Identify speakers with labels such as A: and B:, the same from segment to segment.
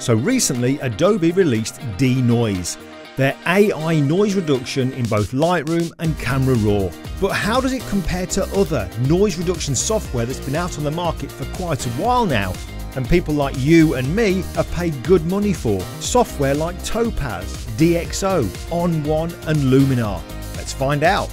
A: So recently, Adobe released Denoise, their AI noise reduction in both Lightroom and Camera Raw. But how does it compare to other noise reduction software that's been out on the market for quite a while now? And people like you and me have paid good money for software like Topaz, DxO, ON1, and Luminar. Let's find out.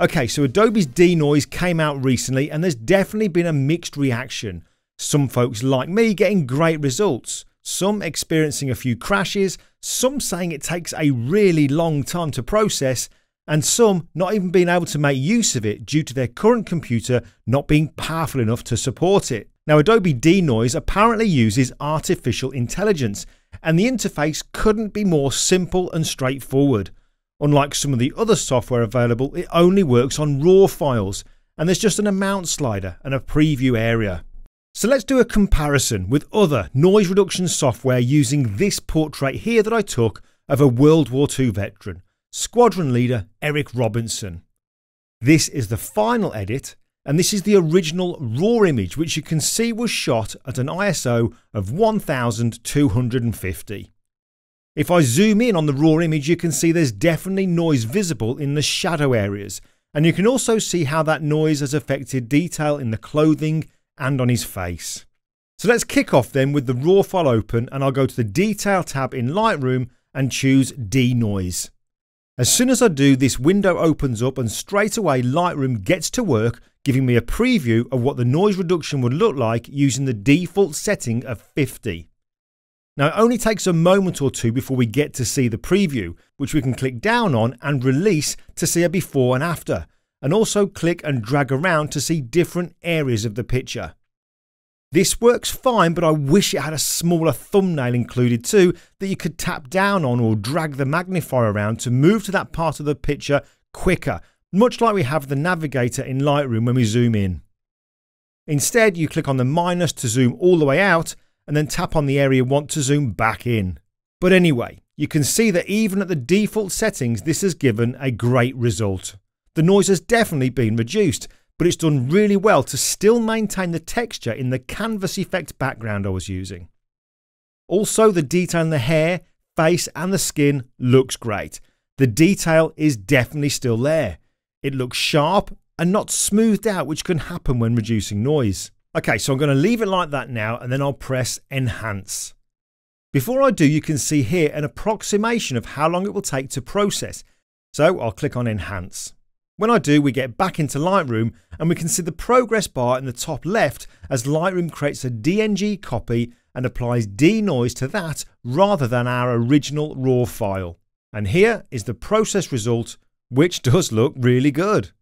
A: Okay, so Adobe's Denoise came out recently and there's definitely been a mixed reaction. Some folks like me getting great results, some experiencing a few crashes, some saying it takes a really long time to process, and some not even being able to make use of it due to their current computer not being powerful enough to support it. Now, Adobe Denoise apparently uses artificial intelligence, and the interface couldn't be more simple and straightforward. Unlike some of the other software available, it only works on RAW files, and there's just an amount slider and a preview area. So let's do a comparison with other noise reduction software using this portrait here that I took of a World War II veteran, Squadron Leader Eric Robinson. This is the final edit, and this is the original RAW image, which you can see was shot at an ISO of 1250. If I zoom in on the raw image, you can see there's definitely noise visible in the shadow areas. And you can also see how that noise has affected detail in the clothing and on his face. So let's kick off then with the raw file open and I'll go to the detail tab in Lightroom and choose denoise. As soon as I do, this window opens up and straight away Lightroom gets to work giving me a preview of what the noise reduction would look like using the default setting of 50. Now, it only takes a moment or two before we get to see the preview, which we can click down on and release to see a before and after, and also click and drag around to see different areas of the picture. This works fine, but I wish it had a smaller thumbnail included too that you could tap down on or drag the magnifier around to move to that part of the picture quicker, much like we have the navigator in Lightroom when we zoom in. Instead, you click on the minus to zoom all the way out and then tap on the area you want to zoom back in. But anyway, you can see that even at the default settings, this has given a great result. The noise has definitely been reduced, but it's done really well to still maintain the texture in the canvas effect background I was using. Also, the detail in the hair, face, and the skin looks great. The detail is definitely still there. It looks sharp and not smoothed out, which can happen when reducing noise. Okay, so I'm going to leave it like that now and then I'll press Enhance. Before I do, you can see here an approximation of how long it will take to process. So I'll click on Enhance. When I do, we get back into Lightroom and we can see the progress bar in the top left as Lightroom creates a DNG copy and applies denoise to that rather than our original RAW file. And here is the process result, which does look really good.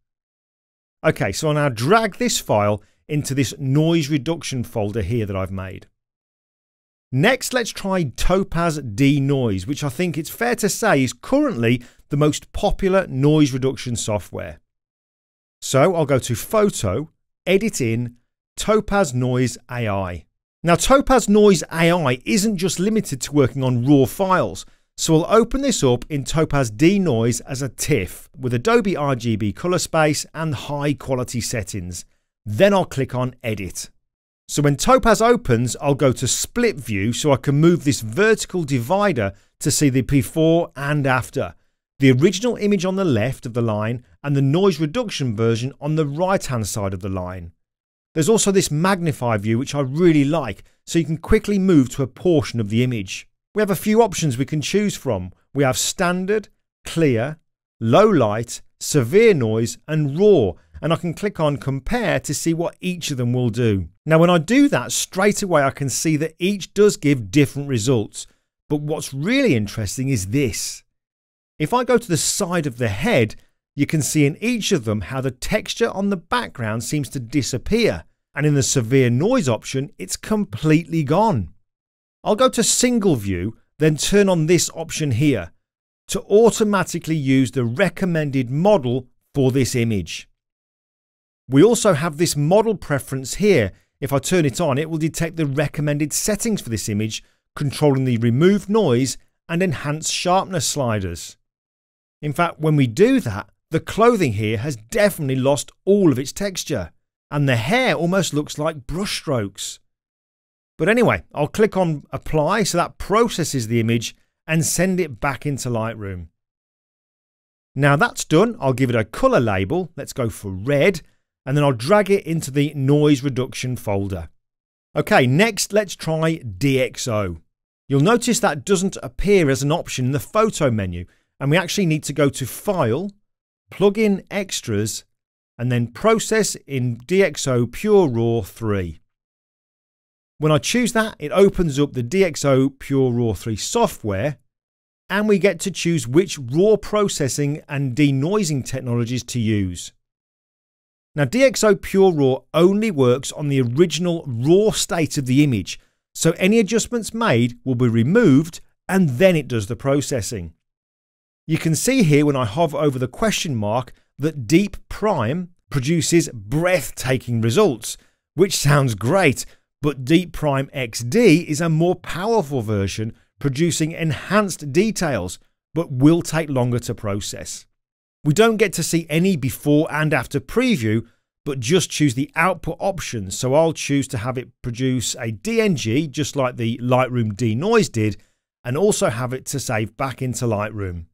A: Okay, so I'll now drag this file into this noise reduction folder here that I've made. Next, let's try Topaz Denoise, which I think it's fair to say is currently the most popular noise reduction software. So I'll go to Photo, Edit in, Topaz Noise AI. Now, Topaz Noise AI isn't just limited to working on raw files, so I'll open this up in Topaz Denoise as a TIFF with Adobe RGB color space and high quality settings. Then I'll click on Edit. So when Topaz opens, I'll go to Split View so I can move this vertical divider to see the before and after. The original image on the left of the line and the noise reduction version on the right hand side of the line. There's also this magnify view which I really like so you can quickly move to a portion of the image. We have a few options we can choose from. We have standard, clear, low light, severe noise and raw and I can click on compare to see what each of them will do. Now when I do that straight away I can see that each does give different results but what's really interesting is this. If I go to the side of the head you can see in each of them how the texture on the background seems to disappear and in the severe noise option it's completely gone. I'll go to single view then turn on this option here to automatically use the recommended model for this image. We also have this model preference here. If I turn it on, it will detect the recommended settings for this image, controlling the remove noise and enhance sharpness sliders. In fact, when we do that, the clothing here has definitely lost all of its texture. and the hair almost looks like brushstrokes. But anyway, I'll click on apply so that processes the image and send it back into Lightroom. Now that's done, I'll give it a color label. Let's go for red and then I'll drag it into the noise reduction folder. Okay, next let's try DxO. You'll notice that doesn't appear as an option in the photo menu and we actually need to go to File, Plug in Extras and then Process in DxO Pure Raw 3. When I choose that, it opens up the DxO Pure Raw 3 software and we get to choose which raw processing and denoising technologies to use. Now, DxO Pure Raw only works on the original raw state of the image, so any adjustments made will be removed and then it does the processing. You can see here when I hover over the question mark that Deep Prime produces breathtaking results, which sounds great, but Deep Prime XD is a more powerful version producing enhanced details, but will take longer to process. We don't get to see any before and after preview, but just choose the output options. So I'll choose to have it produce a DNG, just like the Lightroom denoise did, and also have it to save back into Lightroom.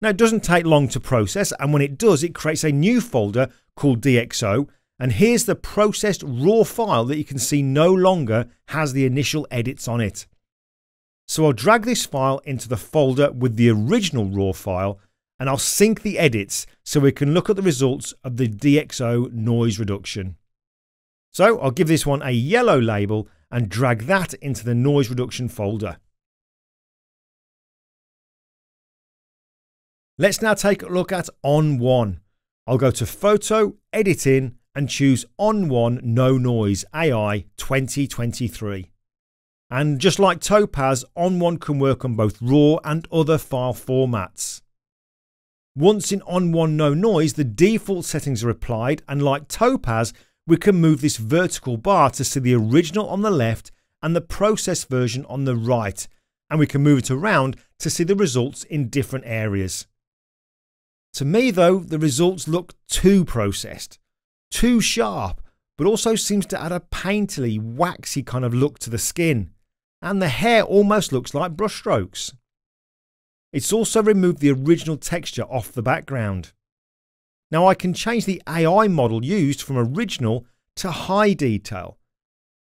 A: Now, it doesn't take long to process, and when it does, it creates a new folder called DxO, and here's the processed raw file that you can see no longer has the initial edits on it. So I'll drag this file into the folder with the original raw file, and I'll sync the edits so we can look at the results of the DxO noise reduction. So I'll give this one a yellow label and drag that into the noise reduction folder. Let's now take a look at ON1. I'll go to Photo, Editing, and choose ON1 No Noise AI 2023. And just like Topaz, ON1 can work on both RAW and other file formats. Once in ON1 No Noise, the default settings are applied, and like Topaz, we can move this vertical bar to see the original on the left and the processed version on the right, and we can move it around to see the results in different areas. To me, though, the results look too processed, too sharp, but also seems to add a painterly, waxy kind of look to the skin, and the hair almost looks like brushstrokes. It's also removed the original texture off the background. Now I can change the AI model used from original to high detail,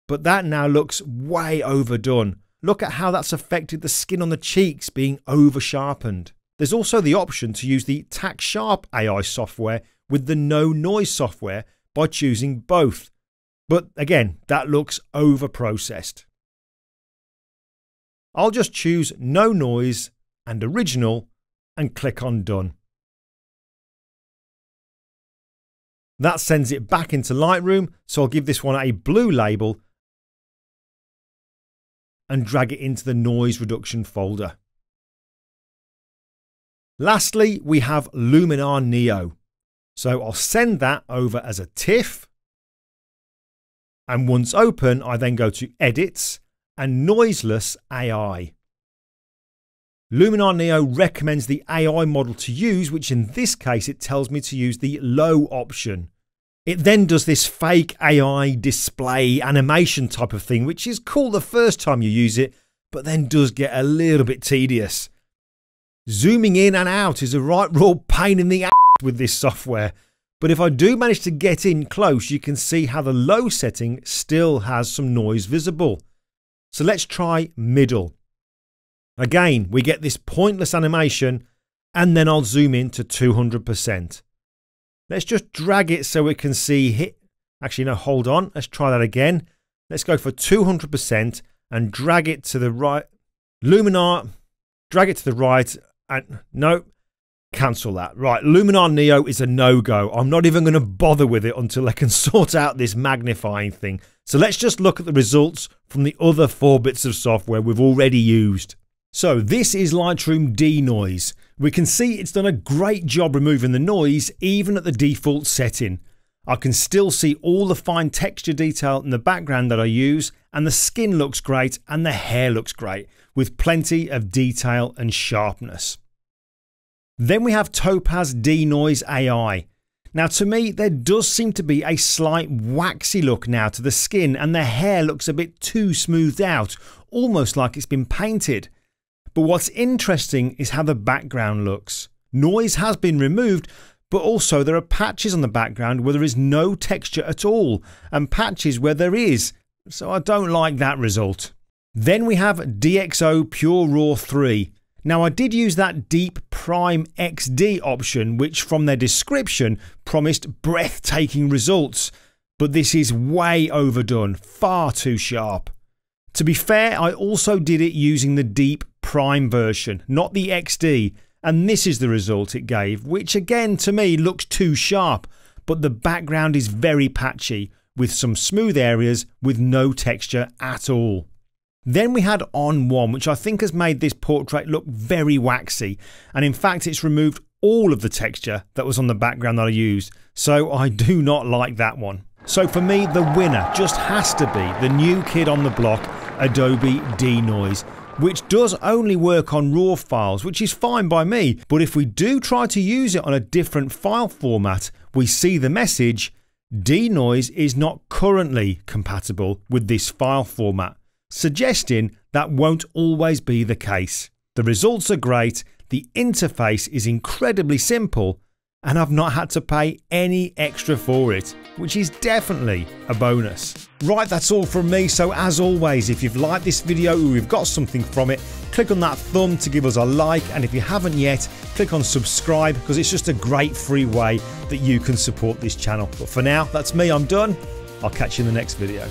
A: but that now looks way overdone. Look at how that's affected the skin on the cheeks being over sharpened. There's also the option to use the Tack Sharp AI software with the No Noise software by choosing both. But again, that looks over processed. I'll just choose No Noise and Original and click on Done. That sends it back into Lightroom, so I'll give this one a blue label and drag it into the noise reduction folder. Lastly, we have Luminar Neo. So I'll send that over as a TIFF. And once open, I then go to Edits and Noiseless AI. Luminar Neo recommends the AI model to use, which in this case it tells me to use the low option. It then does this fake AI display animation type of thing, which is cool the first time you use it, but then does get a little bit tedious. Zooming in and out is a right raw pain in the ass with this software. But if I do manage to get in close, you can see how the low setting still has some noise visible. So let's try middle. Again, we get this pointless animation and then I'll zoom in to 200%. Let's just drag it so we can see hit. Actually, no, hold on. Let's try that again. Let's go for 200% and drag it to the right. Luminar, drag it to the right and no, cancel that. Right, Luminar Neo is a no-go. I'm not even going to bother with it until I can sort out this magnifying thing. So let's just look at the results from the other four bits of software we've already used. So this is Lightroom Denoise. We can see it's done a great job removing the noise even at the default setting. I can still see all the fine texture detail in the background that I use and the skin looks great and the hair looks great with plenty of detail and sharpness. Then we have Topaz Denoise AI. Now, to me, there does seem to be a slight waxy look now to the skin, and the hair looks a bit too smoothed out, almost like it's been painted. But what's interesting is how the background looks. Noise has been removed, but also there are patches on the background where there is no texture at all, and patches where there is, so I don't like that result. Then we have DxO Pure Raw 3. Now I did use that Deep Prime XD option, which from their description promised breathtaking results, but this is way overdone, far too sharp. To be fair, I also did it using the Deep Prime version, not the XD, and this is the result it gave, which again to me looks too sharp, but the background is very patchy, with some smooth areas with no texture at all. Then we had ON1, which I think has made this portrait look very waxy, and in fact it's removed all of the texture that was on the background that I used, so I do not like that one. So for me, the winner just has to be the new kid on the block, Adobe Denoise, which does only work on RAW files, which is fine by me, but if we do try to use it on a different file format, we see the message, Denoise is not currently compatible with this file format suggesting that won't always be the case. The results are great, the interface is incredibly simple, and I've not had to pay any extra for it, which is definitely a bonus. Right, that's all from me, so as always, if you've liked this video or you've got something from it, click on that thumb to give us a like, and if you haven't yet, click on subscribe because it's just a great free way that you can support this channel. But for now, that's me, I'm done. I'll catch you in the next video.